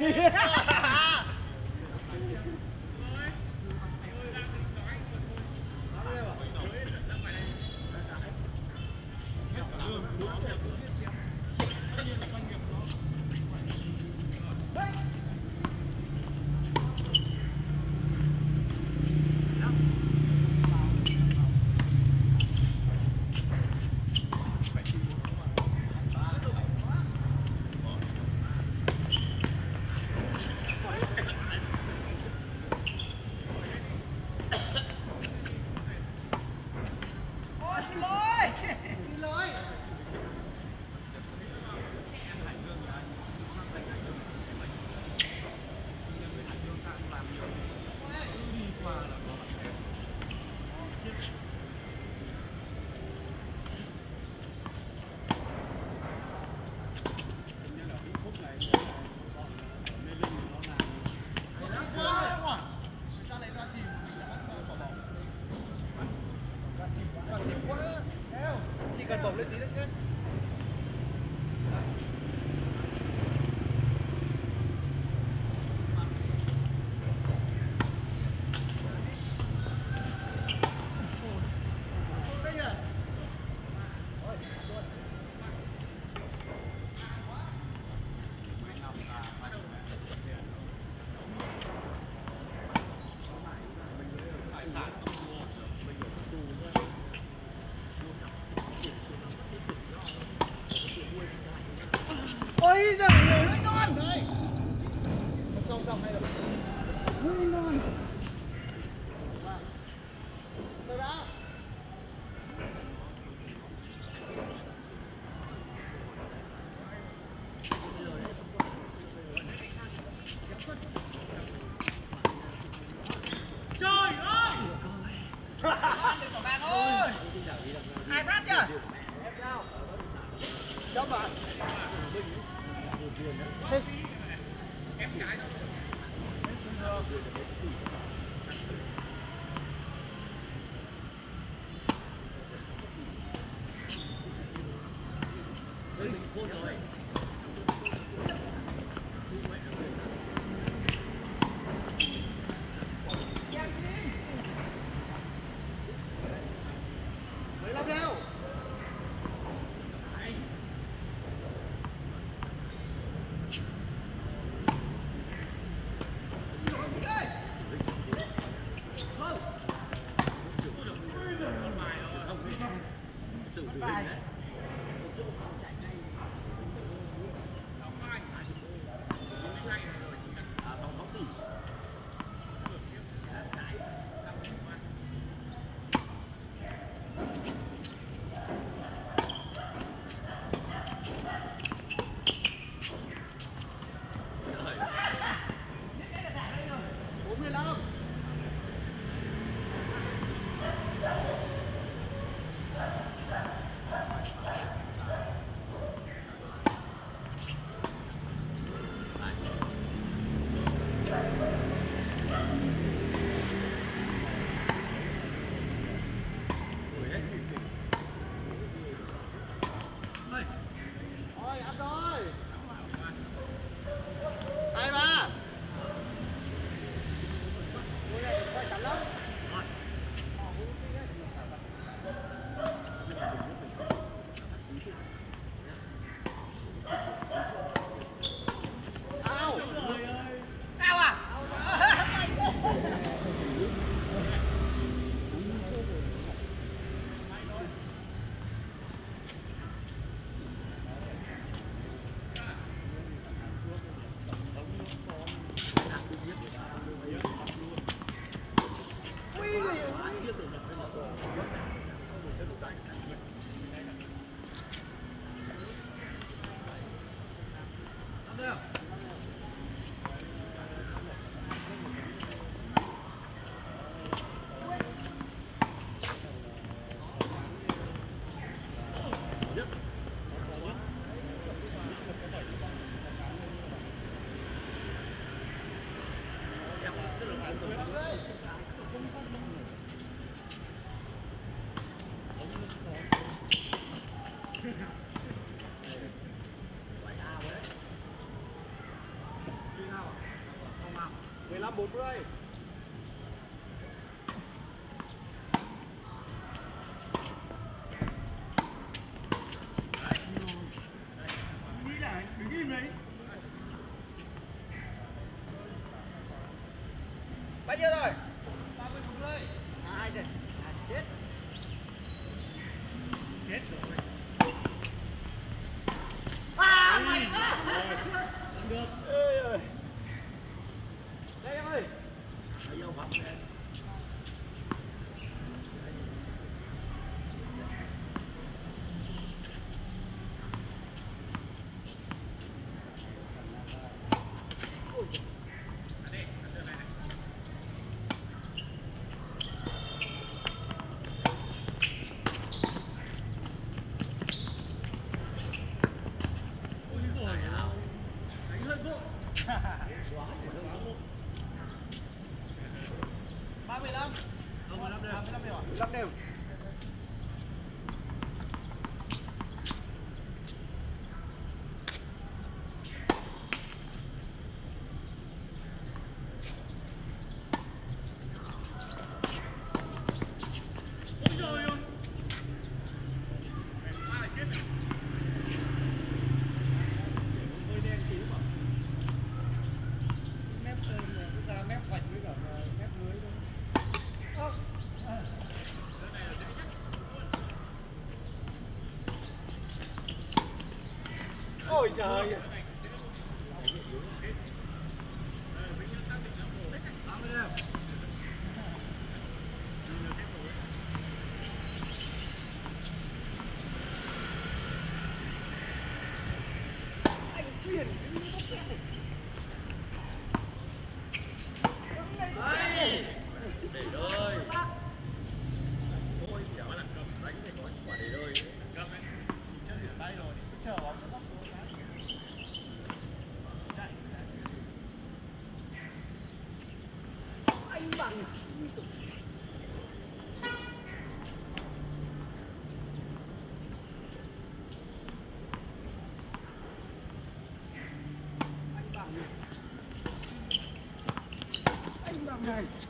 Yeah. Hold on. how are? Nice.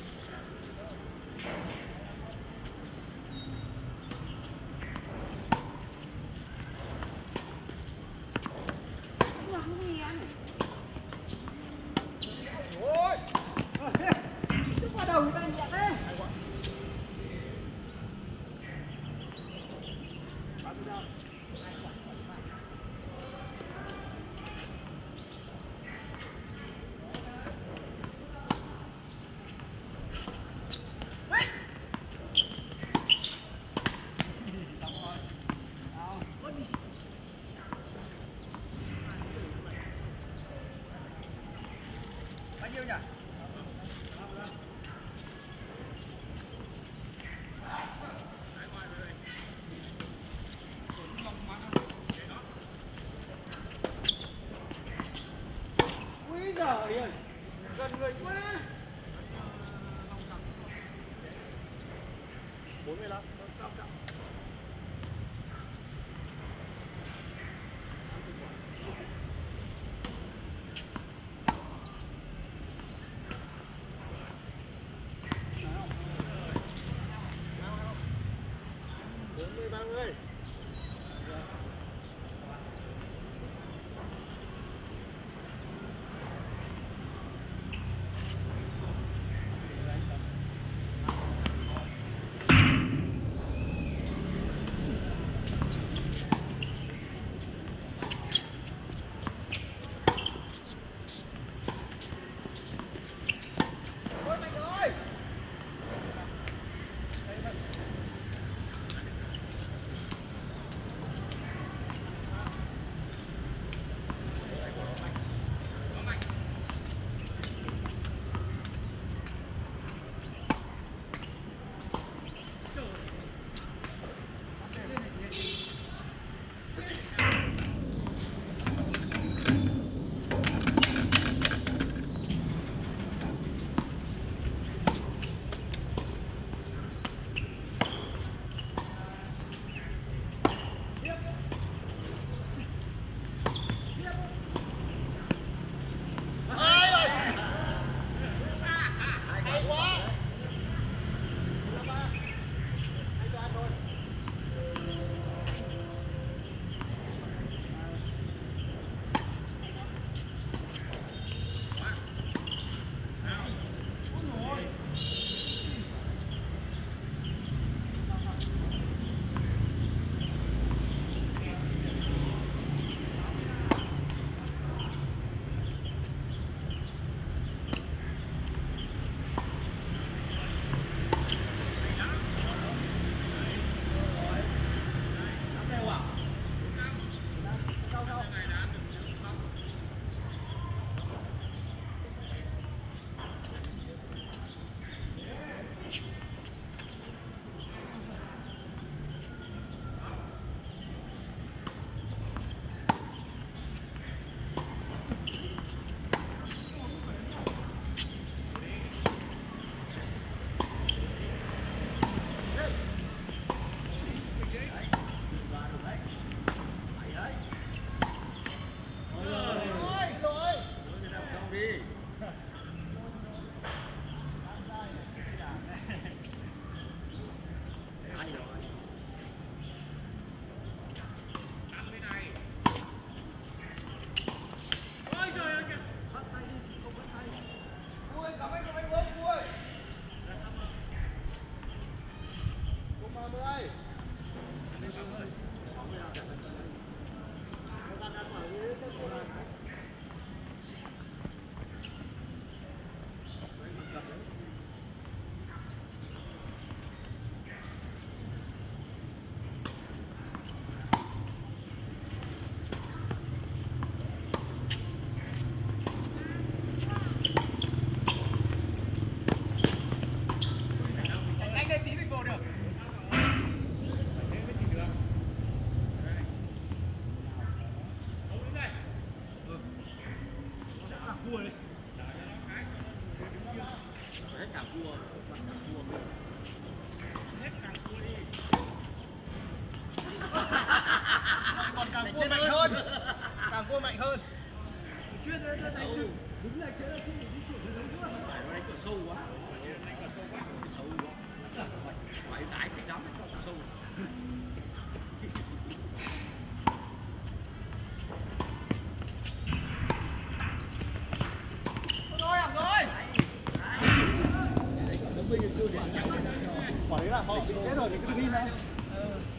Thế rồi thì cứ im em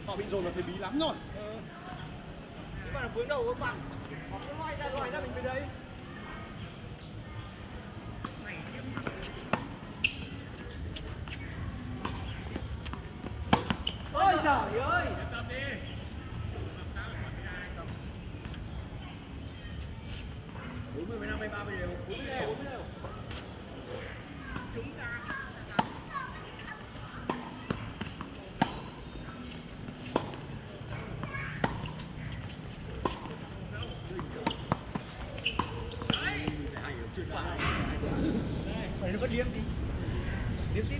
Họ bị dồn là thấy bí lắm rồi. Thế mà vướng đầu các bạn. Họ cứ loay ra loay ra mình bên đấy depan diam di diam di